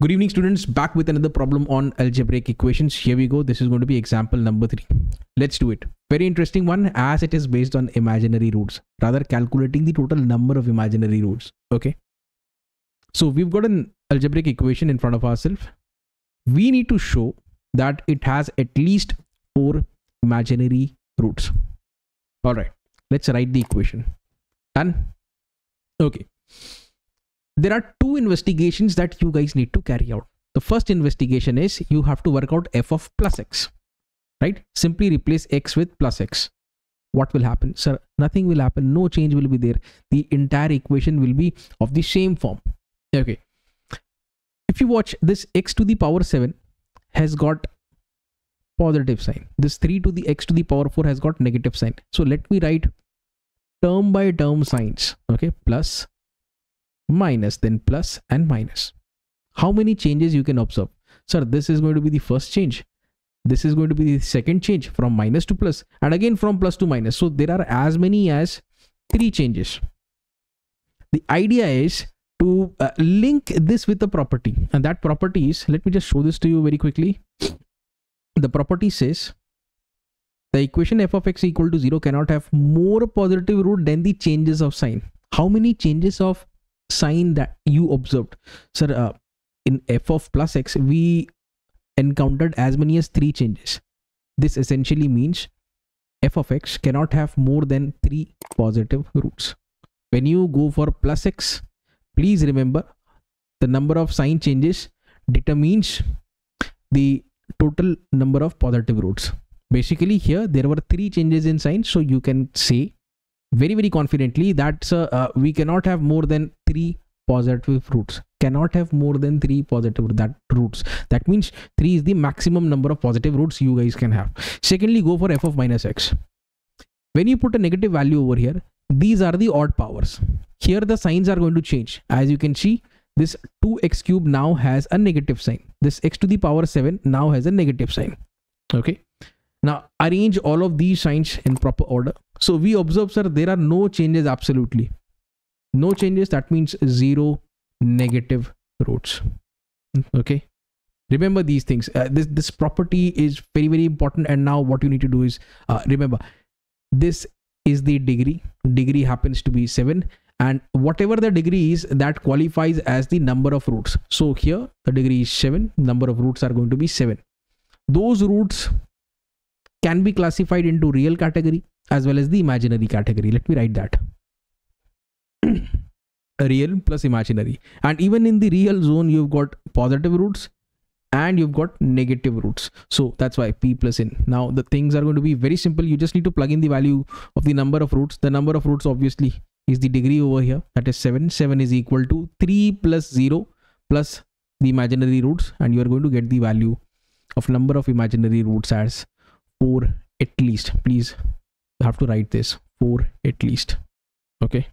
Good evening students, back with another problem on algebraic equations. Here we go. This is going to be example number three. Let's do it. Very interesting one as it is based on imaginary roots, rather calculating the total number of imaginary roots. Okay. So we've got an algebraic equation in front of ourselves. We need to show that it has at least four imaginary roots. All right, let's write the equation. Done. Okay there are two investigations that you guys need to carry out. The first investigation is you have to work out f of plus x, right? Simply replace x with plus x. What will happen? Sir, nothing will happen. No change will be there. The entire equation will be of the same form. Okay. If you watch this x to the power 7 has got positive sign. This 3 to the x to the power 4 has got negative sign. So let me write term by term signs. Okay. Plus minus then plus and minus. How many changes you can observe? Sir this is going to be the first change. This is going to be the second change from minus to plus and again from plus to minus. So there are as many as three changes. The idea is to uh, link this with the property. And that property is let me just show this to you very quickly. The property says the equation f of x equal to 0 cannot have more positive root than the changes of sign how many changes of sign that you observed. Sir uh, in f of plus x we encountered as many as three changes. This essentially means f of x cannot have more than three positive roots. When you go for plus x please remember the number of sign changes determines the total number of positive roots. Basically here there were three changes in sign so you can say very very confidently that uh, we cannot have more than three positive roots cannot have more than three positive that roots. That means three is the maximum number of positive roots you guys can have. Secondly go for f of minus x. When you put a negative value over here these are the odd powers. Here the signs are going to change. As you can see this 2x cube now has a negative sign. This x to the power 7 now has a negative sign. Okay? Now arrange all of these signs in proper order. So we observe, sir, there are no changes absolutely. No changes, that means zero negative roots. Okay. Remember these things. Uh, this, this property is very, very important. And now what you need to do is uh, remember this is the degree. Degree happens to be 7 and whatever the degree is that qualifies as the number of roots so here the degree is 7 number of roots are going to be 7 those roots can be classified into real category as well as the imaginary category. Let me write that. real plus imaginary. And even in the real zone, you've got positive roots and you've got negative roots. So that's why p plus n. Now the things are going to be very simple. You just need to plug in the value of the number of roots. The number of roots obviously is the degree over here. That is 7. 7 is equal to 3 plus 0 plus the imaginary roots. And you are going to get the value of number of imaginary roots as 4 at least please have to write this 4 at least. Okay